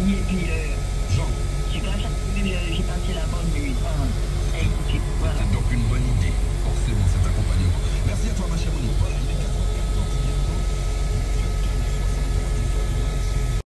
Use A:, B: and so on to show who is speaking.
A: Yeah.